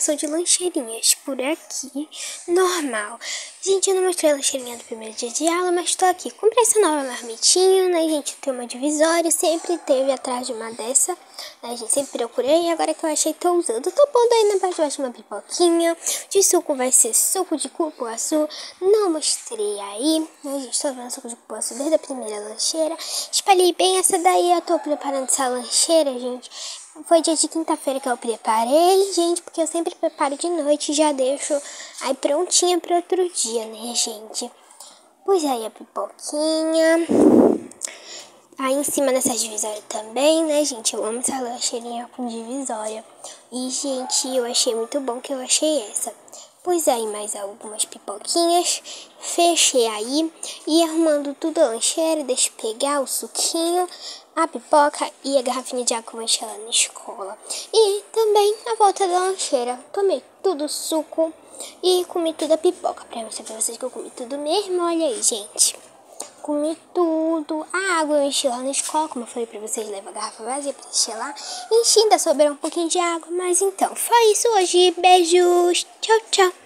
Sou de lancheirinhas por aqui, normal. Gente, eu não mostrei a lancheirinha do primeiro dia de aula, mas tô aqui. Comprei essa nova marmitinha, né, gente? Tem uma divisória, sempre teve atrás de uma dessa. Né, gente? Sempre procurei agora que eu achei, tô usando. Tô pondo aí na parte de baixo uma pipoquinha. De suco vai ser suco de cupuaçu. Não mostrei aí, né, gente? Tô vendo suco de cupuaçu desde a primeira lancheira. Espalhei bem essa daí, eu tô preparando essa lancheira, gente. Foi dia de quinta-feira que eu preparei, gente, porque eu sempre preparo de noite e já deixo aí prontinha para outro dia, né, gente? Pus aí a pipoquinha. Aí em cima dessa divisória também, né, gente? Eu amo essa lancheirinha com divisória. E, gente, eu achei muito bom que eu achei essa. Pus aí mais algumas pipoquinhas, fechei aí e arrumando tudo a lancheira, deixa pegar o suquinho, a pipoca e a garrafinha de água lá na escola. E também a volta da lancheira, tomei tudo suco e comi tudo a pipoca. Pra mostrar pra vocês que eu comi tudo mesmo, olha aí, gente. Comi tudo, a água eu enchi lá na escola, como eu falei pra vocês, leva a garrafa vazia pra encher lá. Enchi, ainda sobrou um pouquinho de água, mas então, foi isso hoje. Beijos, tchau, tchau.